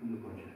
இன்னும் கொஞ்சம்